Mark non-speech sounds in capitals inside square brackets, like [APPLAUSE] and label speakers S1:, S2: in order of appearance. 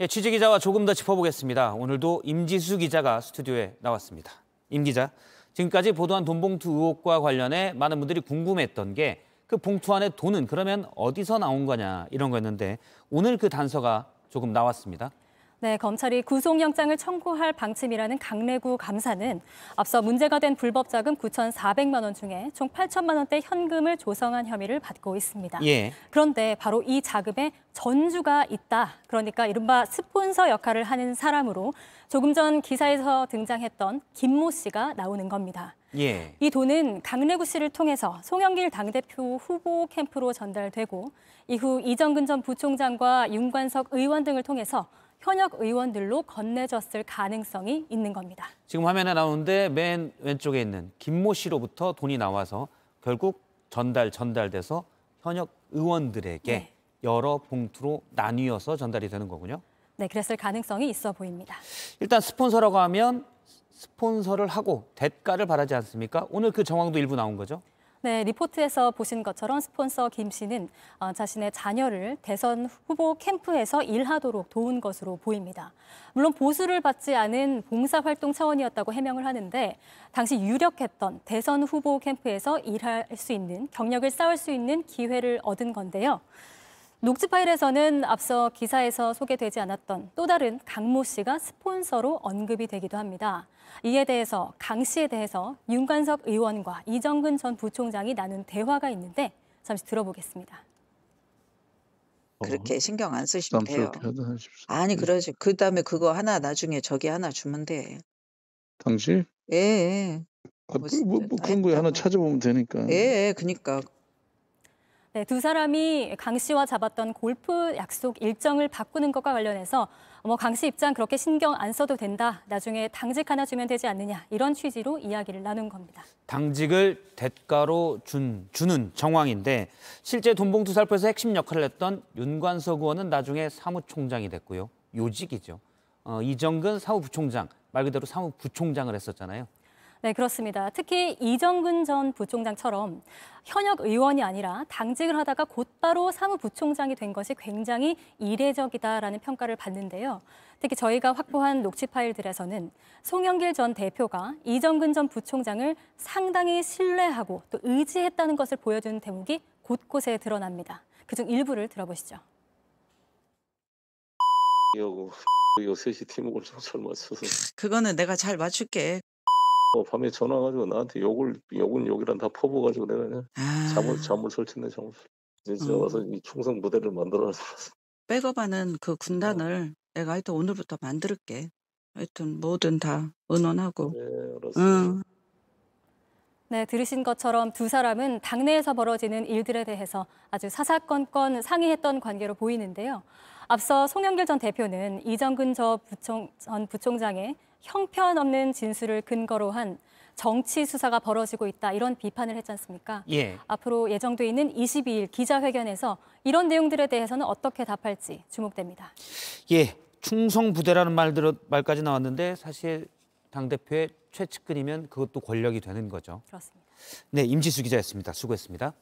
S1: 예, 취재 기자와 조금 더 짚어보겠습니다. 오늘도 임지수 기자가 스튜디오에 나왔습니다. 임 기자, 지금까지 보도한 돈봉투 의혹과 관련해 많은 분들이 궁금했던 게 그 봉투 안에 돈은 그러면 어디서 나온 거냐 이런 거였는데 오늘 그 단서가 조금 나왔습니다.
S2: 네, 검찰이 구속영장을 청구할 방침이라는 강래구 감사는 앞서 문제가 된 불법 자금 9,400만 원 중에 총 8천만 원대 현금을 조성한 혐의를 받고 있습니다.
S1: 예.
S2: 그런데 바로 이 자금에 전주가 있다. 그러니까 이른바 스폰서 역할을 하는 사람으로 조금 전 기사에서 등장했던 김모 씨가 나오는 겁니다.
S1: 예.
S2: 이 돈은 강래구 씨를 통해서 송영길 당대표 후보 캠프로 전달되고 이후 이정근 전 부총장과 윤관석 의원 등을 통해서 현역 의원들로 건네졌을 가능성이 있는 겁니다.
S1: 지금 화면에 나오는데 맨 왼쪽에 있는 김모 씨로부터 돈이 나와서 결국 전달 전달돼서 현역 의원들에게
S2: 네.
S1: 여러 봉투로 나뉘어서 전달이 되는 거군요.
S2: 네, 그랬을 가능성이 있어 보입니다.
S1: 일단 스폰서라고 하면 스폰서를 하고 대가를 바라지 않습니까? 오늘 그 정황도 일부 나온 거죠.
S2: 네, 리포트에서 보신 것처럼 스폰서 김 씨는 어, 자신의 자녀를 대선 후보 캠프에서 일하도록 도운 것으로 보입니다. 물론 보수를 받지 않은 봉사활동 차원이었다고 해명을 하는데 당시 유력했던 대선 후보 캠프에서 일할 수 있는 경력을 쌓을 수 있는 기회를 얻은 건데요. 녹취 파일에서는 앞서 기사에서 소개되지 않았던 또 다른 강모 씨가 스폰서로 언급이 되기도 합니다. 이에 대해서 강 씨에 대해서 윤관석 의원과 이정근 전 부총장이 나눈 대화가 있는데 잠시 들어보겠습니다.
S3: 그렇게 신경 안 쓰시면 돼요. 아니 그러지. 그 다음에 그거 하나 나중에 저기 하나 주면 돼.
S4: 당시
S3: 예, 예,
S4: 아,
S3: 뭐
S4: 그, 뭐, 뭐 그런 거에 하나. 찾아보면 되니까.
S3: 예, 예, 그니까
S2: 네, 두 사람이 강 씨와 잡았던 골프 약속 일정을 바꾸는 것과 관련해서 뭐 강 씨 입장 그렇게 신경 안 써도 된다. 나중에 당직 하나 주면 되지 않느냐. 이런 취지로 이야기를 나눈 겁니다.
S1: 당직을 대가로 준, 주는 정황인데 실제 돈봉투 살포에서 핵심 역할을 했던 윤관석 의원은 나중에 사무총장이 됐고요. 요직이죠. 어, 이정근 사무부총장, 말 그대로 사무부총장을 했었잖아요.
S2: 네, 그렇습니다. 특히 이정근 전 부총장처럼 현역 의원이 아니라 당직을 하다가 곧바로 사무부총장이 된 것이 굉장히 이례적이다라는 평가를 받는데요. 특히 저희가 확보한 녹취 파일들에서는 송영길 전 대표가 이정근 전 부총장을 상당히 신뢰하고 또 의지했다는 것을 보여주는 대목이 곳곳에 드러납니다. 그중 일부를 들어보시죠.
S5: 요 [LAUGHS] 셋이 팀워크를 좀잘 맞춰서
S3: 그거는 내가 잘 맞출게.
S5: 어, 밤에 전화 가지고 나한테 욕을 욕은 욕이란 다 퍼부어가지고 내가 그냥
S3: 아,
S5: 잠을 잠을 설쳤네 잠을 진짜
S3: 음.
S5: 와서 이 충성 부대를 만들어서
S3: 백업하는 그 군단을 내가 하여튼 오늘부터 만들게. 하여튼 뭐든 다 의논하고.
S5: 네 알았어요.
S3: 응.
S2: 네, 들으신 것처럼 두 사람은 당내에서 벌어지는 일들에 대해서 아주 사사건건 상의했던 관계로 보이는데요. 앞서 송영길 전 대표는 이정근 저 부총, 전 부총장의 형편없는 진술을 근거로 한 정치 수사가 벌어지고 있다 이런 비판을 했지 않습니까?
S1: 예.
S2: 앞으로 예정돼 있는 22일 기자회견에서 이런 내용들에 대해서는 어떻게 답할지 주목됩니다.
S1: 예, 충성 부대라는 말들 말까지 나왔는데 사실 당 대표의 최측근이면 그것도 권력이 되는 거죠.
S2: 그렇습니다.
S1: 네, 임지수 기자였습니다. 수고했습니다.